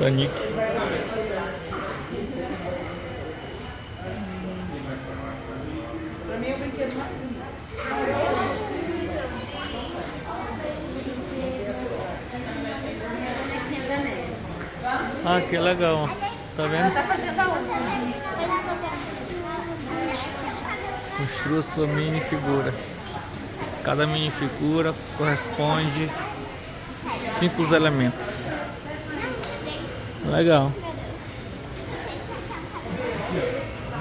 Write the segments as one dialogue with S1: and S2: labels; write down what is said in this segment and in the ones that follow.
S1: Titanic.
S2: Pra mim é o brinquedo mais.
S1: Ah, que legal. Tá vendo? Construa sua mini figura. Cada mini figura corresponde cinco elementos. Legal.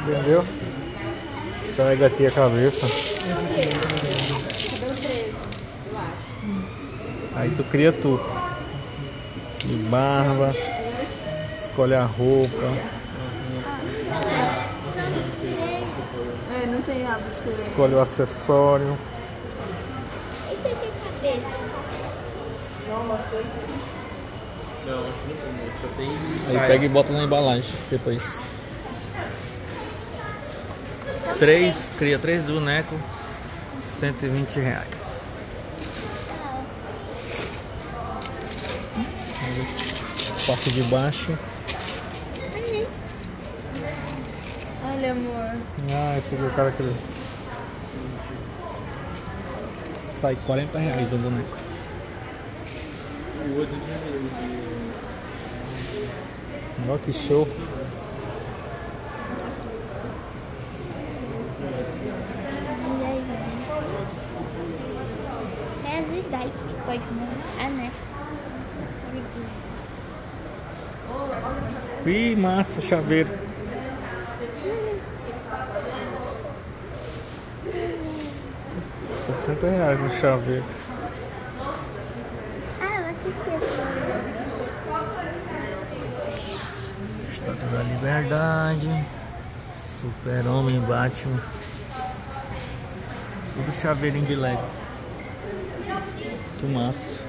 S1: Entendeu? Pega aqui a cabeça. Aí tu cria tu. De barba. Escolhe a roupa.
S2: É.
S1: Escolhe o acessório.
S3: Não, acho que não tem. Só tem.
S1: Aí pega e bota na embalagem depois. Três, cria três bonecos, 120 reais. Parte de baixo.
S2: Olha, amor.
S1: Ah, esse aqui é o cara que. Sai 40 reais o boneco.
S3: E o outro de.
S1: Olha que show.
S4: É as idades que pode mudar, né?
S1: Ih, massa, chaveiro. Sessenta reais no chaveiro.
S4: Ah, eu assisti esse
S1: Estátua da Liberdade. Super-Homem, Batman. Tudo chaveirinho de Lego. Muito massa.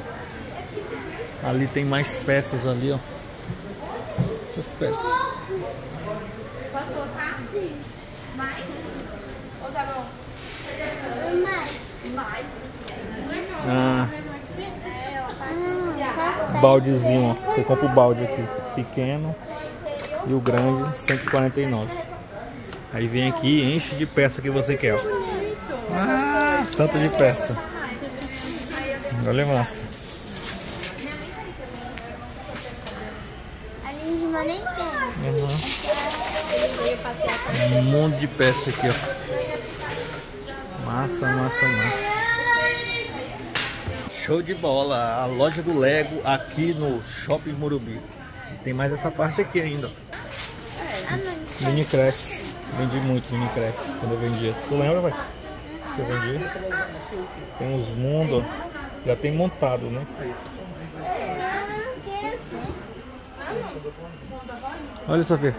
S1: Ali tem mais peças ali, ó. Essas peças.
S2: Posso colocar? Sim. Mais? Ou tá bom?
S4: mais.
S2: Mais.
S1: Ah,
S4: Ah, só
S1: baldezinho, ó. Você compra o balde aqui. Pequeno. E o grande, 149. Aí vem aqui e enche de peça que você quer. Ah, tanto de peça. Olha massa. Uhum. Um monte de peça aqui, ó. Massa, massa, massa. Show de bola. A loja do Lego aqui no Shopping Morumbi. Tem mais essa parte aqui ainda. ó.
S4: Ah, mãe.
S1: Minecraft. Vendi muito Minecraft quando eu vendia. Tu lembra, vai? Que eu vendia? Tem uns mundos. Já tem montado, né? Olha, Sofia.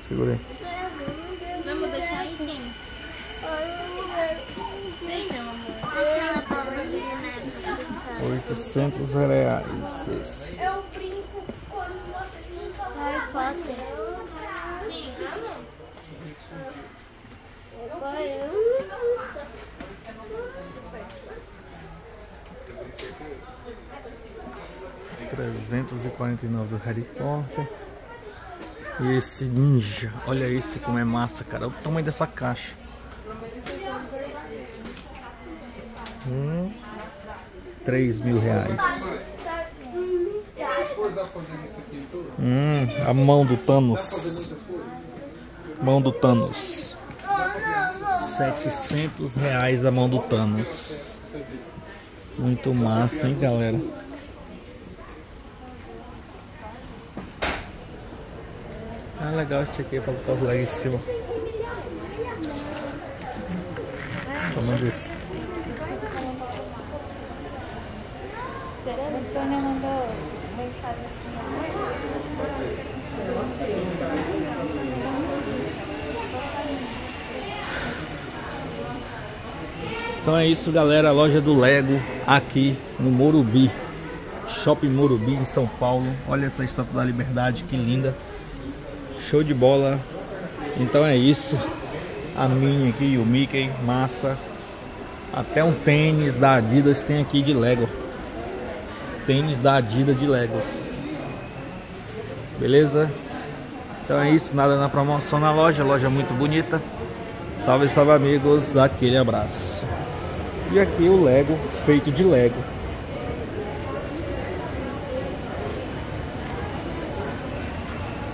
S1: Segura aí.
S2: Não, vou deixar aí quem? Vem, meu amor.
S4: Aquela bola de neve.
S1: 800 reais esse.
S4: Harry Potter.
S1: trezentos e quarenta e nove do Harry Potter. E esse ninja, olha esse como é massa, cara. Olha o tamanho dessa caixa. Hum, 3 mil reais. Hum, a mão do Thanos. Mão do Thanos. 700 reais a mão do Thanos. Muito massa, hein, galera? Ah, legal esse aqui pra botar lá em cima. Toma desse.
S4: Sônia mandou mensagem.
S1: Então é isso, galera. A loja do Lego aqui no Morumbi. Shopping Morumbi em São Paulo. Olha essa estátua da liberdade, que linda. Show de bola. Então é isso. A Minnie aqui, o Mickey, massa. Até um tênis da Adidas tem aqui de Lego. Tênis da Adidas de Legos. Beleza? Então é isso, nada na promoção na loja, loja muito bonita. Salve, salve amigos, aquele abraço. E aqui o Lego feito de Lego.